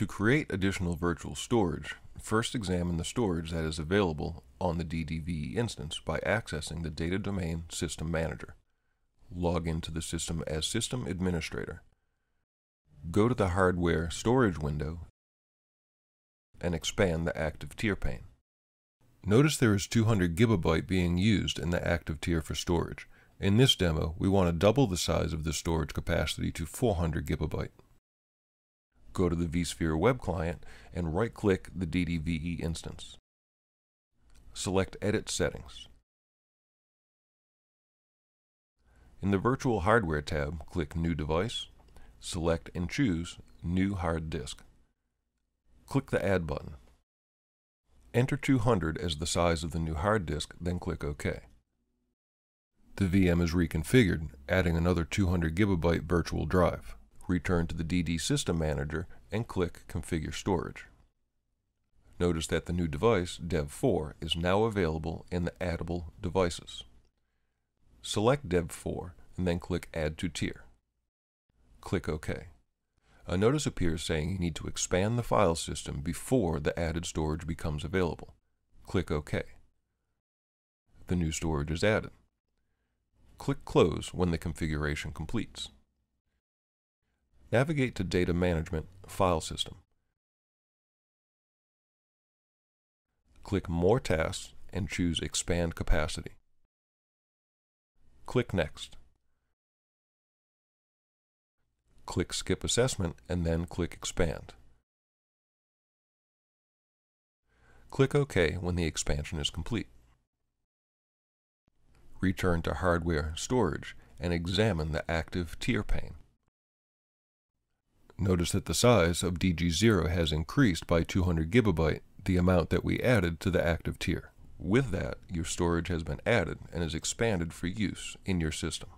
To create additional virtual storage, first examine the storage that is available on the DDVE instance by accessing the Data Domain System Manager. Log into the system as System Administrator. Go to the Hardware Storage window and expand the active tier pane. Notice there is 200 gigabyte being used in the active tier for storage. In this demo, we want to double the size of the storage capacity to 400 gigabyte. Go to the vSphere web client and right-click the DDVE instance. Select Edit Settings. In the Virtual Hardware tab, click New Device, select and choose New Hard Disk. Click the Add button. Enter 200 as the size of the new hard disk, then click OK. The VM is reconfigured, adding another 200 gigabyte virtual drive. Return to the DD System Manager and click Configure Storage. Notice that the new device, Dev4, is now available in the Addable Devices. Select Dev4 and then click Add to Tier. Click OK. A notice appears saying you need to expand the file system before the added storage becomes available. Click OK. The new storage is added. Click Close when the configuration completes. Navigate to Data Management File System. Click More Tasks and choose Expand Capacity. Click Next. click Skip Assessment, and then click Expand. Click OK when the expansion is complete. Return to Hardware Storage and examine the active tier pane. Notice that the size of DG0 has increased by 200 gigabyte, the amount that we added to the active tier. With that, your storage has been added and is expanded for use in your system.